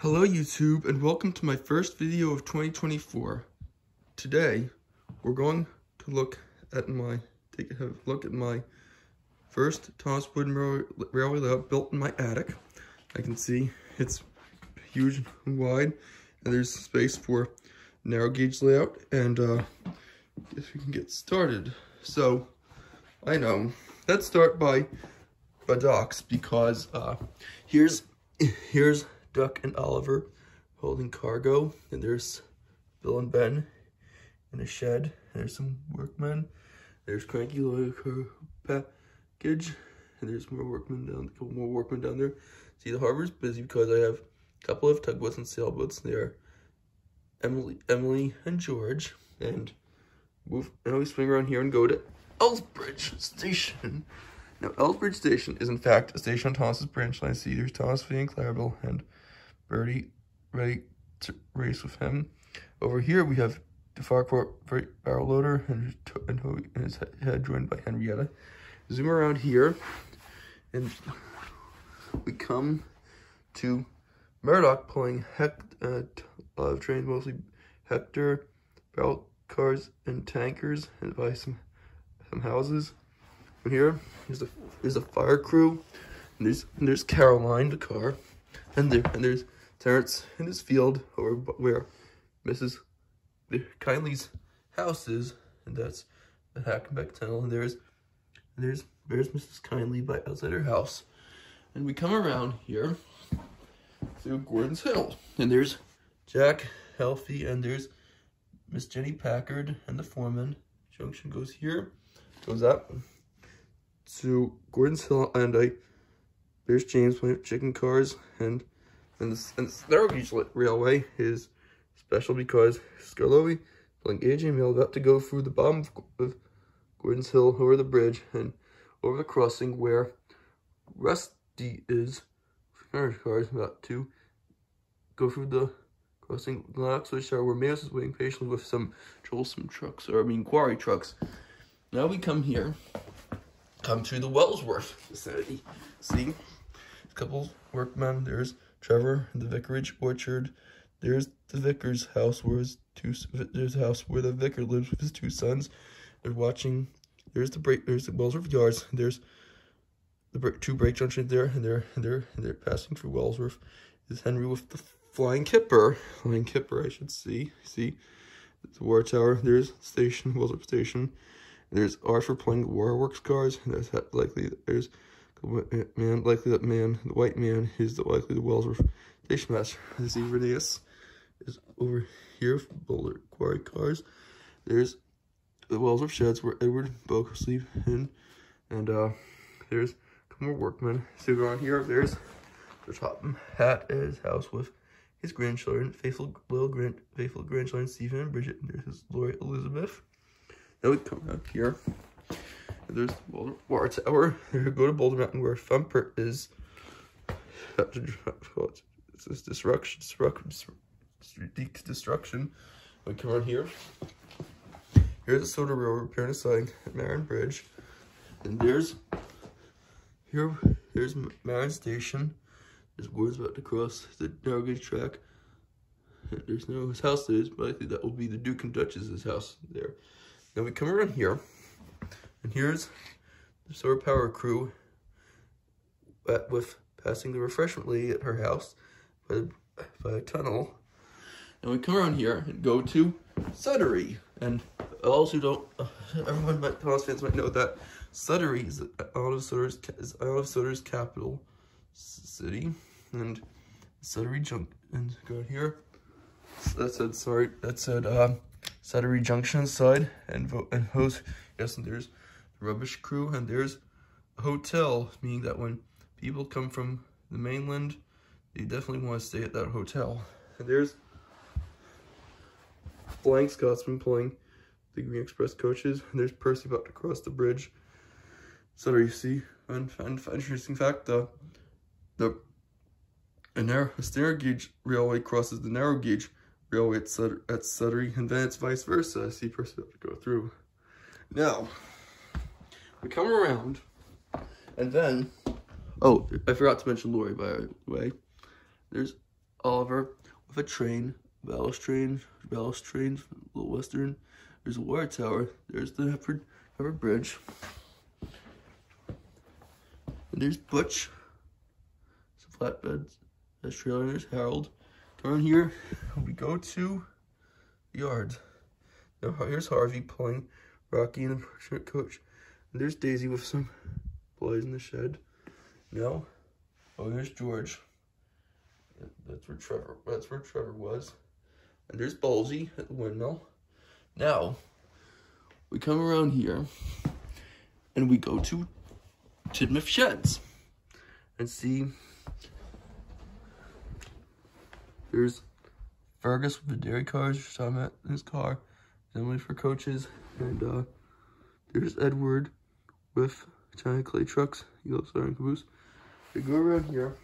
Hello YouTube and welcome to my first video of 2024. Today we're going to look at my take a look at my first Thomas Wooden Railway, layout built in my attic. I can see it's huge and wide and there's space for narrow gauge layout and uh, guess we can get started. So I know let's start by by docks because uh, here's here's Duck and Oliver holding cargo. And there's Bill and Ben in a shed. There's some workmen. There's Cranky Loyal package. And there's more workmen down, a couple more workmen down there. See, the harbor's busy because I have a couple of tugboats and sailboats there. Emily, Emily and George. And move, and we swing around here and go to Elsbridge Station. Now, Elsbridge Station is in fact a station on Thomas's branch line. See, there's Thomas V and Clarabel and Bertie ready to race with him. Over here we have the Farquhar barrel loader and, and his head joined by Henrietta. Zoom around here and we come to Murdoch pulling Hect uh, a of trains, mostly Hector, barrel cars and tankers and by some some houses. And here is the is a fire crew. And there's and there's Caroline the car. And there and there's Terrence in his field or where Mrs. Kindly's house is, and that's the Hackenbeck Tunnel, and there's there's there's Mrs. Kindly by outside her house. And we come around here through Gordon's Hill, and there's Jack Healthy, and there's Miss Jenny Packard and the foreman. Junction goes here, goes up to Gordon's Hill, and I there's James playing chicken cars, and and the, and gauge railway is special because Skarloey, like AJ Mail, got to go through the bottom of Gordon's Hill over the bridge and over the crossing where Rusty is. Cars about to go through the crossing Knoxville where Mavis is waiting patiently with some troublesome trucks, or I mean quarry trucks. Now we come here, come to the Wellsworth vicinity. See, a couple workmen, there's Trevor, the vicarage orchard. There's the vicar's house where his two there's a house where the vicar lives with his two sons. They're watching. There's the break. There's the Wellsworth Yards. There's the break, two break junctions there, and they're and they're and they're passing through Wellsworth. Is Henry with the flying kipper? Flying kipper, I should see. See, the war tower. There's station Wellsworth Station. There's Arthur playing the Warworks cars. There's likely there's man, likely that man, the white man, is the likely the Wellsworth station master. This Rheneas is over here Boulder Quarry Cars. There's the Wellsworth sheds where Edward BoCo sleep in, and uh, there's a couple more workmen. So around here, there's the Topham Hatt at his house with his grandchildren, faithful little grand, faithful grandchildren Stephen and Bridget. And there's his Lori Elizabeth. Now we come out here there's Boulder Water Tower. Go to Boulder Mountain where Thumper is. It's this destruction, destruction, destruction. We come around here. Here's the soda railroad repairing a siding Maron Bridge. And there's here here's Maron Station. There's Woods about to cross the narrow gauge track. There's no house is, but I think that will be the Duke and Duchess's house there. Now we come around here. And here's the solar power crew with passing the refreshment lady at her house by, by a tunnel. And we come around here and go to Suddery. And those who don't, uh, everyone but Thomas fans might know that Suddery is Island of Sodor's, is Island of Sodor's capital city. And Suddery jump and go here. That said, sorry, that said, uh, Suddery Junction side and and host. Yes, and there's rubbish crew, and there's a hotel, meaning that when people come from the mainland, they definitely want to stay at that hotel. And there's Blank Scotsman pulling the Green Express coaches, and there's Percy about to cross the bridge. So there you see, and, and interesting fact, the the a narrow, a narrow gauge railway crosses the narrow gauge railway at, Sutter, at and then it's vice versa. I see Percy about to go through. Now, we come around, and then, oh, I forgot to mention Lori, by the way. There's Oliver with a train, ballast train, ballast train, Little Western. There's a water tower. There's the Hepford, Hepford Bridge. And there's Butch. Some flatbeds. There's trailer. There's Harold. Down here, we go to the yard. Now here's Harvey pulling Rocky and the coach. There's Daisy with some boys in the shed. No. oh, there's George. That's where Trevor. That's where Trevor was. And there's Ballsy at the windmill. Now, we come around here, and we go to Tidmouth Sheds, and see. There's Fergus with the dairy cars, I'm at his car. Emily for coaches, and uh, there's Edward with China Clay Trucks, Yellow Star and Caboose. We go around here.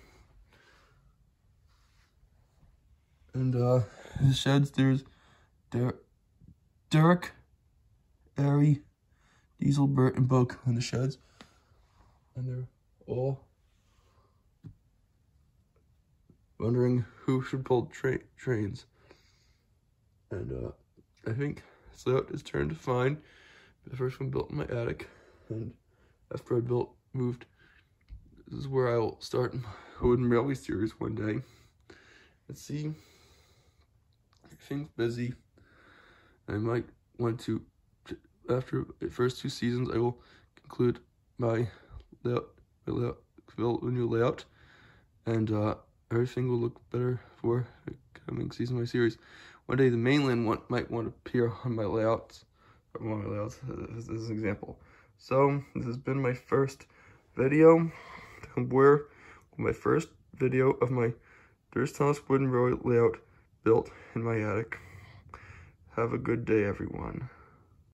And uh, the sheds, there's Der Derek, Ari, Diesel, Bert, and Buck in the sheds. And they're all wondering who should pull tra trains. And uh, I think layout is turned to fine. The first one built in my attic. And after I built, moved, this is where I will start my Wooden Railway series one day. Let's see. Everything's busy. I might want to, after the first two seasons, I will conclude my layout, my layout, build a new layout, and uh, everything will look better for the coming season of my series. One day the mainland want, might want to appear on my layouts, on my layouts as, as an example. So, this has been my first video, where my first video of my Durst Thomas Wooden Road layout built in my attic. Have a good day, everyone.